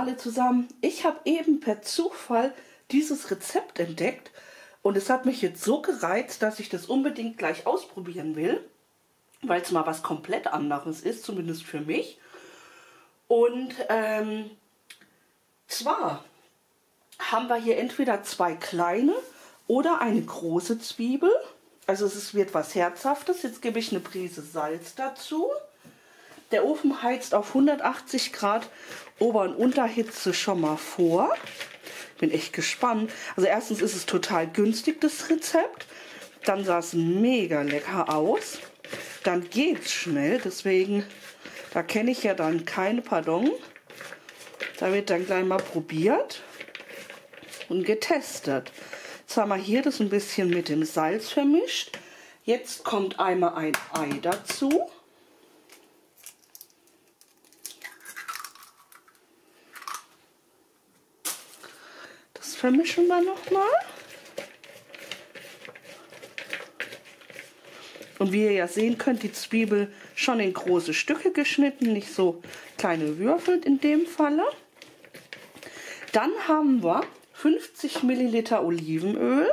alle zusammen. Ich habe eben per Zufall dieses Rezept entdeckt und es hat mich jetzt so gereizt, dass ich das unbedingt gleich ausprobieren will, weil es mal was komplett anderes ist, zumindest für mich. Und ähm, zwar haben wir hier entweder zwei kleine oder eine große Zwiebel. Also es wird was Herzhaftes. Jetzt gebe ich eine Prise Salz dazu. Der Ofen heizt auf 180 Grad Ober- und Unterhitze schon mal vor. Bin echt gespannt. Also erstens ist es total günstig, das Rezept. Dann sah es mega lecker aus. Dann geht es schnell, deswegen, da kenne ich ja dann keine Pardon. Da wird dann gleich mal probiert und getestet. Jetzt haben wir hier das ein bisschen mit dem Salz vermischt. Jetzt kommt einmal ein Ei dazu. Das vermischen wir nochmal. Und wie ihr ja sehen könnt, die Zwiebel schon in große Stücke geschnitten, nicht so kleine Würfel in dem Falle. Dann haben wir 50 Milliliter Olivenöl.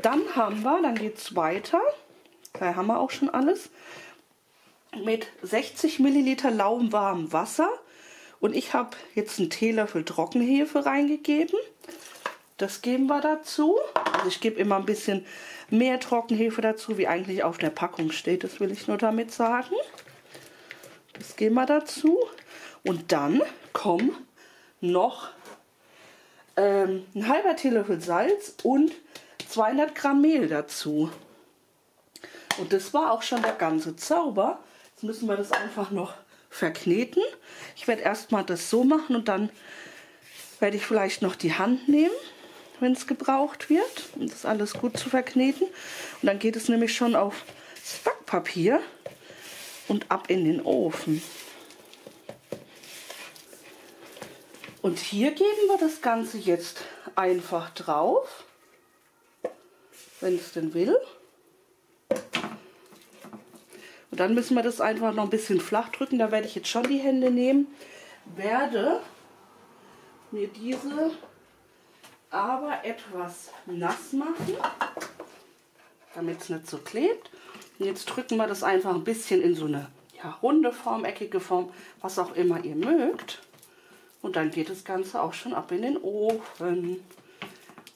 Dann haben wir, dann geht es weiter, da haben wir auch schon alles, mit 60 Milliliter lauwarmem Wasser. Und ich habe jetzt einen Teelöffel Trockenhefe reingegeben. Das geben wir dazu. Also ich gebe immer ein bisschen mehr Trockenhefe dazu, wie eigentlich auf der Packung steht. Das will ich nur damit sagen. Das geben wir dazu. Und dann kommen noch ähm, ein halber Teelöffel Salz und 200 Gramm Mehl dazu. Und das war auch schon der ganze Zauber. Jetzt müssen wir das einfach noch verkneten. Ich werde erstmal das so machen und dann werde ich vielleicht noch die Hand nehmen wenn es gebraucht wird, um das alles gut zu verkneten. Und dann geht es nämlich schon auf das Backpapier und ab in den Ofen. Und hier geben wir das Ganze jetzt einfach drauf, wenn es denn will. Und dann müssen wir das einfach noch ein bisschen flach drücken. Da werde ich jetzt schon die Hände nehmen, werde mir diese aber etwas nass machen, damit es nicht so klebt. Und jetzt drücken wir das einfach ein bisschen in so eine ja, runde Form, eckige Form, was auch immer ihr mögt. Und dann geht das Ganze auch schon ab in den Ofen.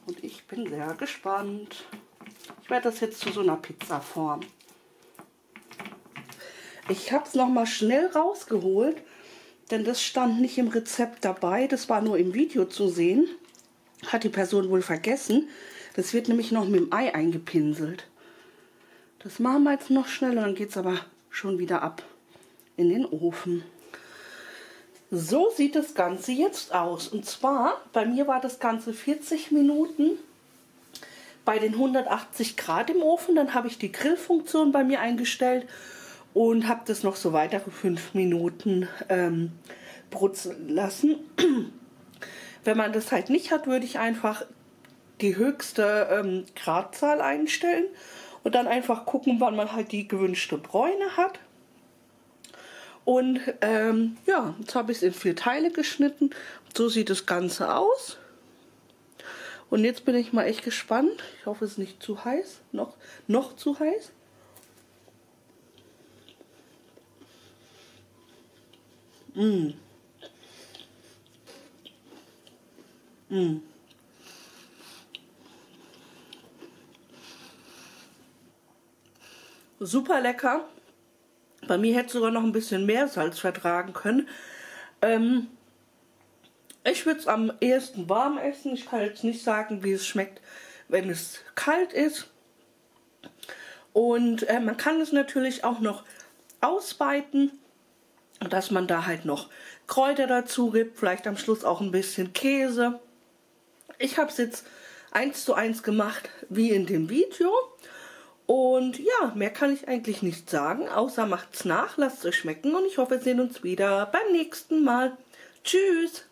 Und ich bin sehr gespannt. Ich werde das jetzt zu so einer Pizzaform. Ich habe es nochmal schnell rausgeholt, denn das stand nicht im Rezept dabei. Das war nur im Video zu sehen hat die Person wohl vergessen. Das wird nämlich noch mit dem Ei eingepinselt. Das machen wir jetzt noch schnell und dann geht es aber schon wieder ab in den Ofen. So sieht das Ganze jetzt aus. Und zwar, bei mir war das Ganze 40 Minuten bei den 180 Grad im Ofen. Dann habe ich die Grillfunktion bei mir eingestellt und habe das noch so weitere 5 Minuten ähm, brutzeln lassen. Wenn man das halt nicht hat, würde ich einfach die höchste ähm, Gradzahl einstellen und dann einfach gucken, wann man halt die gewünschte Bräune hat. Und ähm, ja, jetzt habe ich es in vier Teile geschnitten. So sieht das Ganze aus. Und jetzt bin ich mal echt gespannt. Ich hoffe, es ist nicht zu heiß. Noch, noch zu heiß. Mmh. Mm. Super lecker. Bei mir hätte sogar noch ein bisschen mehr Salz vertragen können. Ähm, ich würde es am ehesten warm essen. Ich kann jetzt nicht sagen, wie es schmeckt, wenn es kalt ist. Und äh, man kann es natürlich auch noch ausweiten, dass man da halt noch Kräuter dazu gibt, vielleicht am Schluss auch ein bisschen Käse. Ich habe es jetzt eins zu eins gemacht wie in dem Video. Und ja, mehr kann ich eigentlich nicht sagen, außer macht's nach, lasst es euch schmecken und ich hoffe, wir sehen uns wieder beim nächsten Mal. Tschüss!